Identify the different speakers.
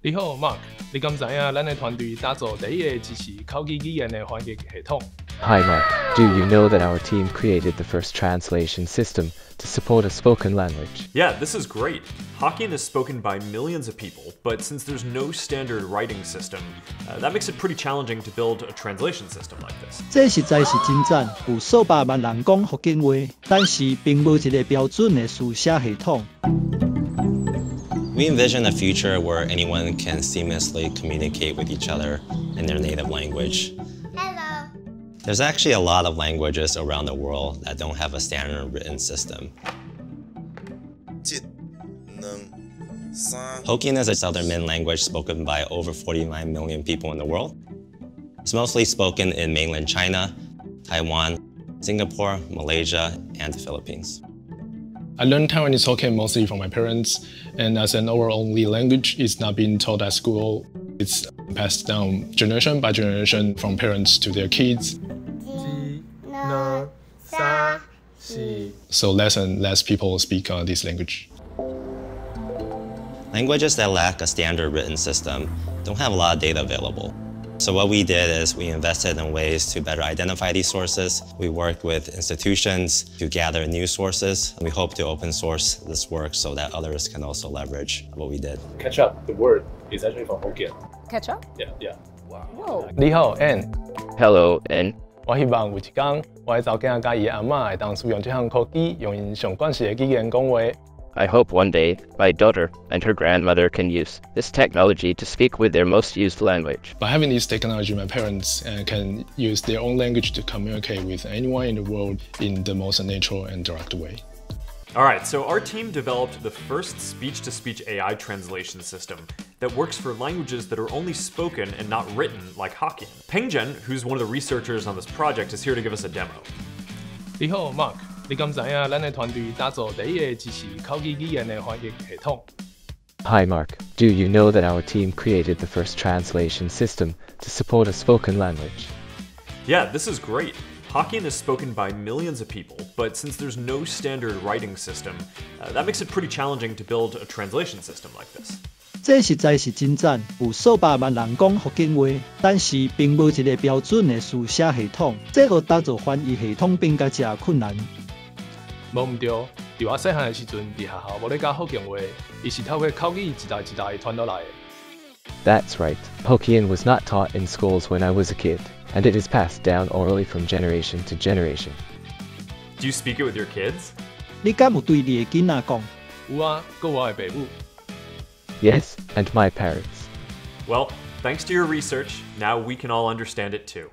Speaker 1: 你好，Mark。你敢知影咱的团队打造第一个支持口语语言的翻译系统？
Speaker 2: Hi Mark. Do you know that our team created the first translation system to support a spoken language?
Speaker 3: Yeah, this is great. Hokkien is spoken by millions of people, but since there's no standard writing system, uh, that makes it pretty challenging to build a translation system like this.
Speaker 4: 这实在是真赞，有数百万人讲福建话，但是并无一个标准的书写系统。
Speaker 5: We envision a future where anyone can seamlessly communicate with each other in their native language.
Speaker 6: Hello.
Speaker 5: There's actually a lot of languages around the world that don't have a standard written system. Hokkien is a Southern Min language spoken by over 49 million people in the world. It's mostly spoken in mainland China, Taiwan, Singapore, Malaysia, and the Philippines.
Speaker 1: I learned Taiwanese Hokkien mostly from my parents, and as an oral-only language, it's not being taught at school. It's passed down generation by generation from parents to their kids. So less and less people speak uh, this language.
Speaker 5: Languages that lack a standard written system don't have a lot of data available. So what we did is we invested in ways to better identify these sources. We worked with institutions to gather new sources. We hope to open source this work so that others can also leverage what we did.
Speaker 1: Catch up, the word is actually from Hokkien.
Speaker 7: Catch up?
Speaker 1: Yeah, yeah.
Speaker 7: Wow. Whoa.
Speaker 1: 你好，
Speaker 2: Ann。Hello, Ann。
Speaker 1: 我希望有一天，我的查囝甲伊阿嬷会当使用这项科技，用因上惯习的语言讲话。
Speaker 2: I hope one day my daughter and her grandmother can use this technology to speak with their most used language.
Speaker 1: By having this technology, my parents uh, can use their own language to communicate with anyone in the world in the most natural and direct way.
Speaker 3: All right, so our team developed the first speech-to-speech -speech AI translation system that works for languages that are only spoken and not written like Hokkien. Peng-Jen, who's one of the researchers on this project, is here to give us a demo.
Speaker 1: 你好，Mark。你敢知影咱的团队打造第一个支持口语语言的翻译系统
Speaker 2: ？Hi Mark, do you know that our team created the first translation system to support a spoken language?
Speaker 3: Yeah, this is great. Hokkien is spoken by millions of people, but since there's no standard writing system, uh, that makes it pretty challenging to build a translation system like this.
Speaker 4: 这实在是真赞，有数百万人讲福建话，但是并无一个标准的书写系统，这个打造翻译系统变加真困难。
Speaker 1: 无毋对，伫我细汉的时阵，伫学校无咧教福建话，伊是透过口语一代一代传落来的。
Speaker 2: That's right. Hokkien was not taught in schools when I was a kid, and it is passed down orally from generation to generation.
Speaker 3: Do you speak it with your kids?
Speaker 4: 你敢有对你的囡仔讲？
Speaker 1: 有啊，佮我的爸母。
Speaker 2: Yes, and my parents.
Speaker 3: Well, thanks to your research, now we can all understand it too.